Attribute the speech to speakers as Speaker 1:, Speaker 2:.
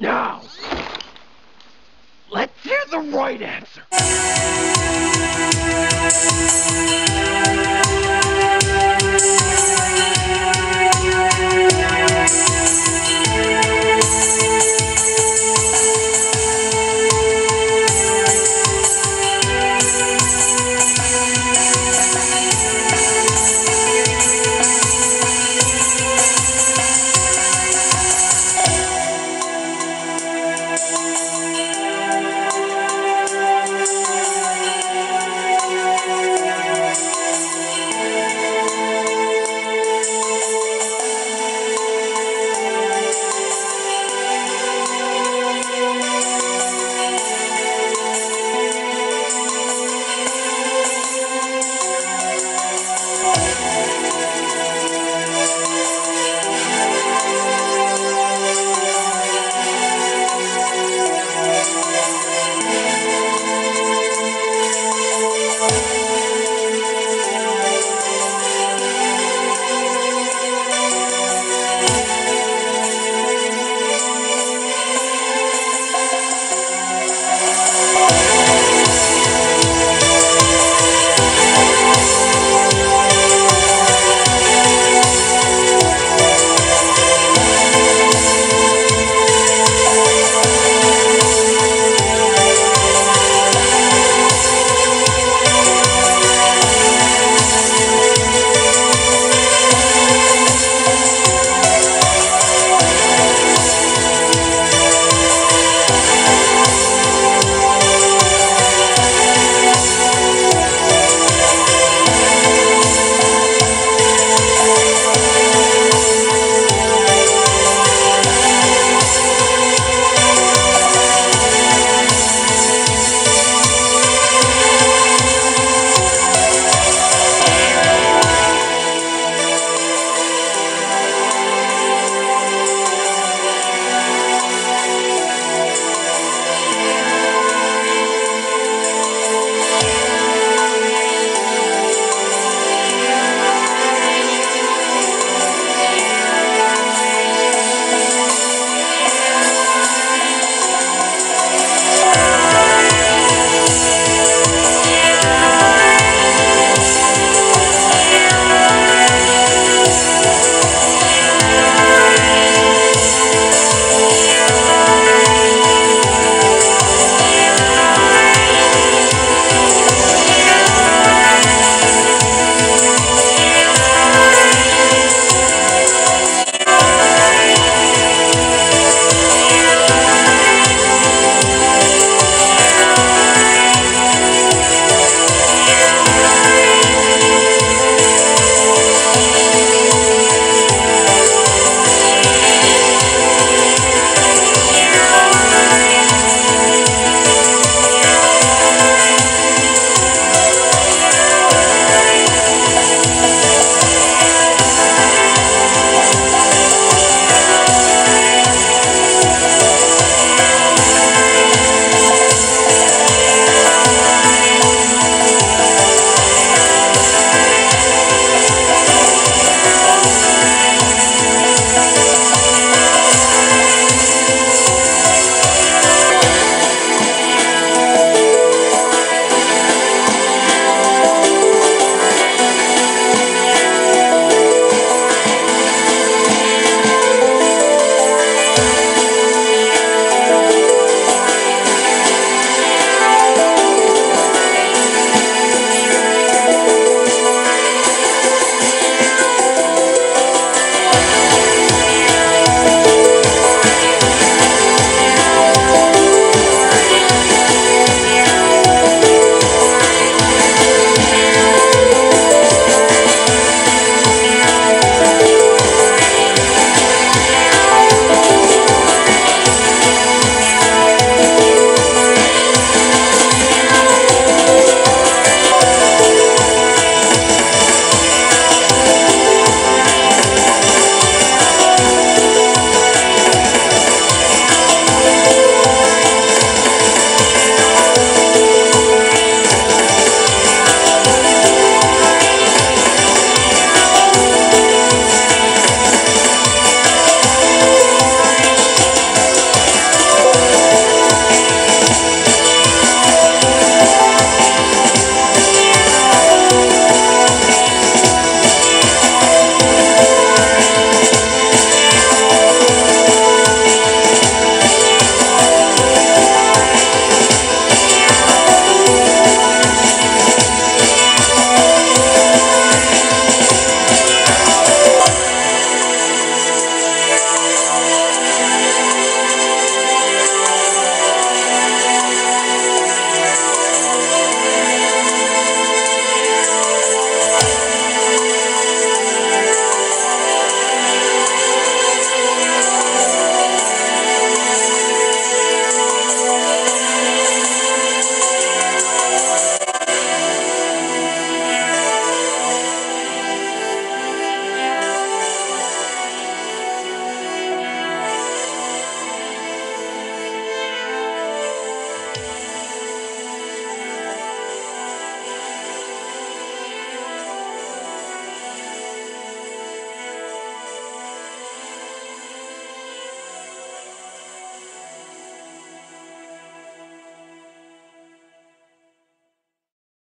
Speaker 1: Now, let's hear the right answer.